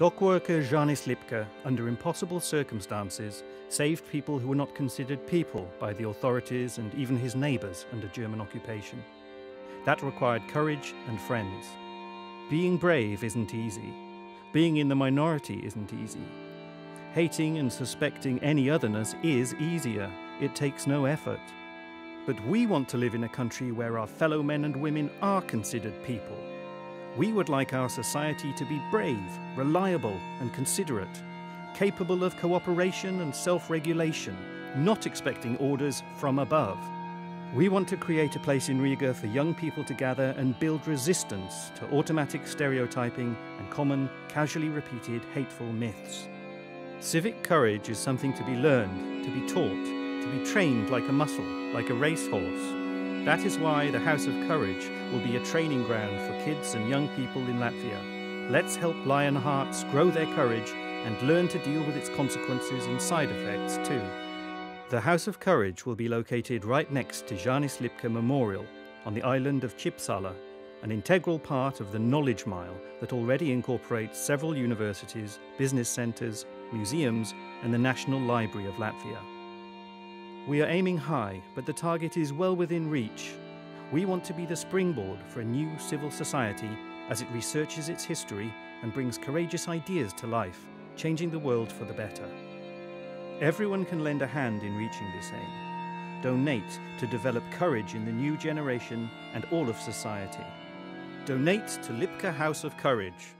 Dockworker Žanis Lipke, under impossible circumstances, saved people who were not considered people by the authorities and even his neighbours under German occupation. That required courage and friends. Being brave isn't easy. Being in the minority isn't easy. Hating and suspecting any otherness is easier. It takes no effort. But we want to live in a country where our fellow men and women are considered people we would like our society to be brave, reliable, and considerate, capable of cooperation and self regulation, not expecting orders from above. We want to create a place in Riga for young people to gather and build resistance to automatic stereotyping and common, casually repeated hateful myths. Civic courage is something to be learned, to be taught, to be trained like a muscle, like a racehorse. That is why the House of Courage will be a training ground for kids and young people in Latvia. Let's help lion hearts grow their courage and learn to deal with its consequences and side effects too. The House of Courage will be located right next to Žanis Lipke Memorial on the island of Ķīpsala, an integral part of the Knowledge Mile that already incorporates several universities, business centres, museums, and the National Library of Latvia. We are aiming high, but the target is well within reach. We want to be the springboard for a new civil society as it researches its history and brings courageous ideas to life, changing the world for the better. Everyone can lend a hand in reaching this aim. Donate to develop courage in the new generation and all of society. Donate to Lipke House of Courage.